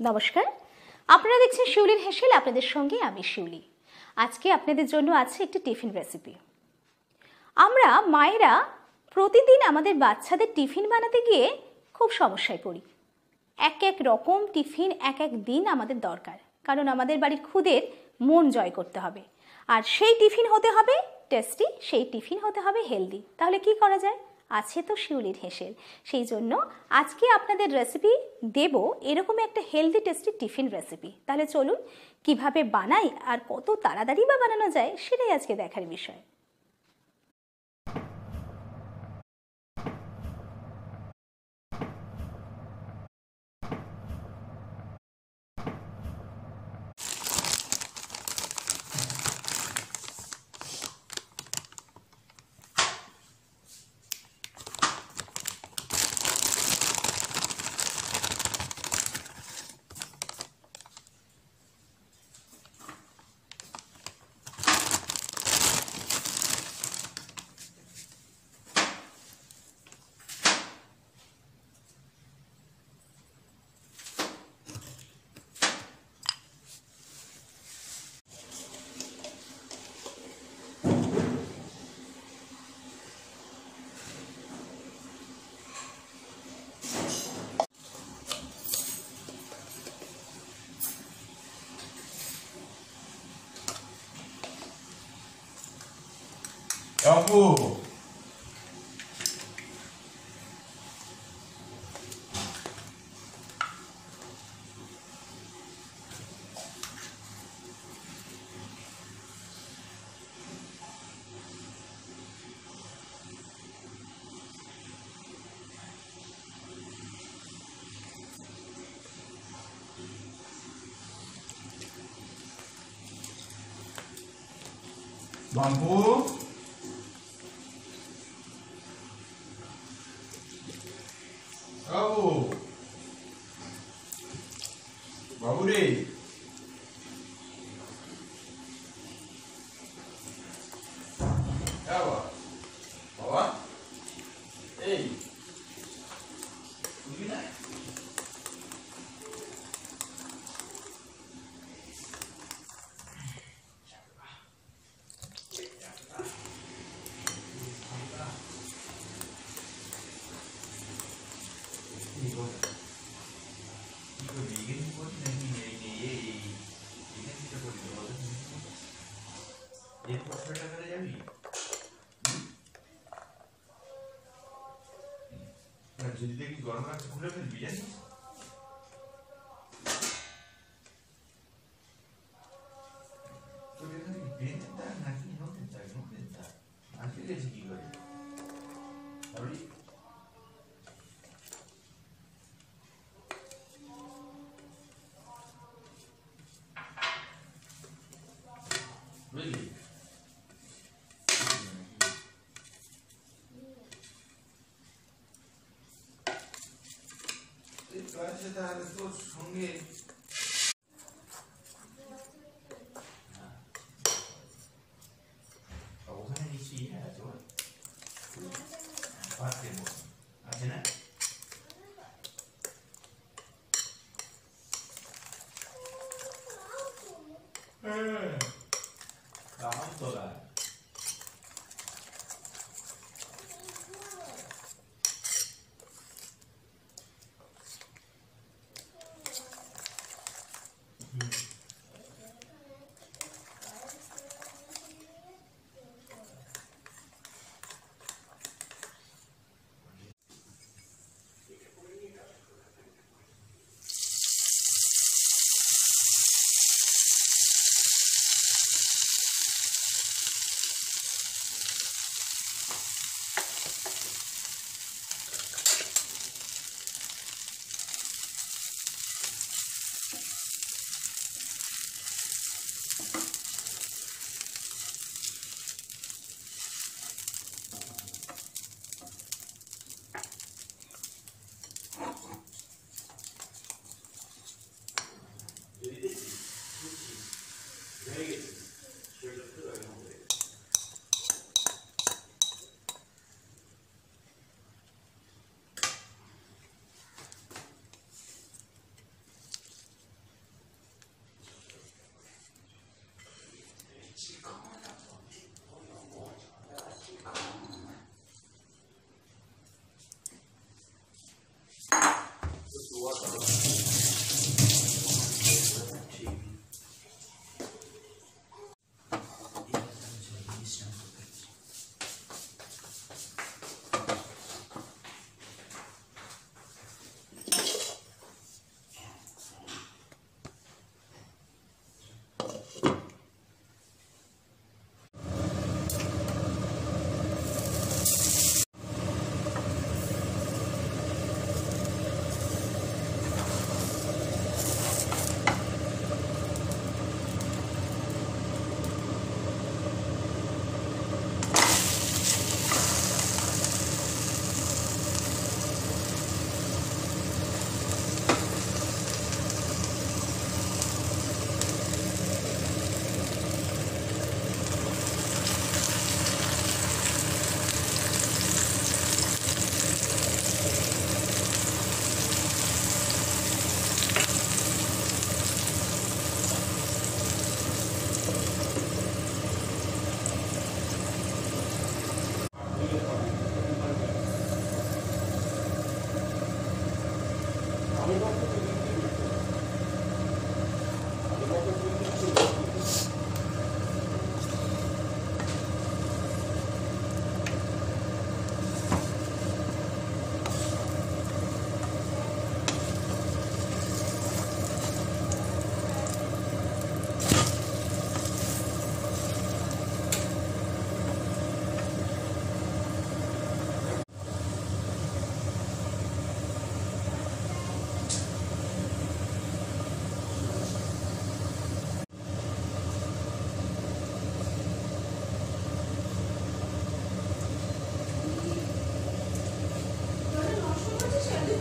নমস্কার। আপনারা দেখছেন শিউলির হেসেল, আপনাদের সঙ্গে আমি শিউলি। আজকে আপনাদের জন্য আছে একটি টিফিন রেসিপি আমরা মায়েরা প্রতিদিন আমাদের বাচ্চাদের টিফিন বানাতে গিয়ে খুব সমস্যায় পড়ি। এক এক রকম টিফিন, এক এক দিন আমাদের দরকার। কারণ আমাদের বাড়ির খুদের মন জয় করতে হবে। আর সেই টিফিন হতে হবে টেস্টি সেই টিফিন হতে হবে হেলদি তাহলে কি করা যায়? আছে তো শিউলির হেঁসেল সেই জন্য আজকে আপনাদের রেসিপি দেব এরকম একটা হেলদি টেস্টি টিফিন রেসিপি তাহলে চলুন, কীভাবে বানাই আর কত তাড়াতাড়ি বা বানানো যায়, সেটাই আজকে দেখার বিষয়। povo. Bambu. Acele gidelim. Görmek için kulübe bileceğiz. 사이즈 다음에 또 정리. 오선은 이치 해야죠. 봤대 뭐. 아시나? 음.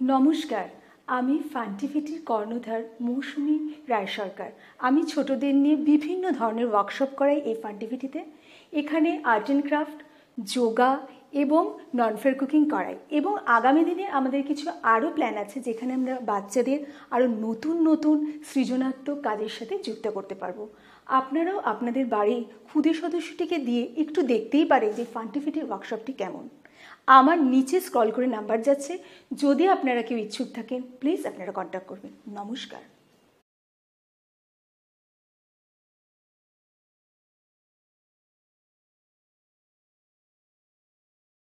নমস্কার, আমি ফান্টিভিটির কর্ণধার মৌসুমি রায় সরকার। আমি ছোটদের নিয়ে বিভিন্ন ধরনের ওয়ার্কশপ করাই এই ফান্টিভিটিতে। এখানে আর্ট অ্যান্ড ক্রাফট যোগা এবং নন ফেয়ার কুকিং করাই। এবং আগামী দিনে আমাদের কিছু আরও প্ল্যান আছে যেখানে আমরা বাচ্চাদের আরও নতুন নতুন সৃজনাত্মক কাজের সাথে যুক্ত করতে পারব। আপনারাও আপনাদের বাড়ির ক্ষুদে সদস্যটিকে দিয়ে একটু দেখতেই পারেন যে ফান্টিভিটির ওয়ার্কশপটি কেমন। আমার নিচে স্ক্রল করে নাম্বার যাচ্ছে। যদি আপনারা কেউ ইচ্ছুক থাকেন প্লিজ আপনারা কন্ট্যাক্ট করবেন। নমস্কার।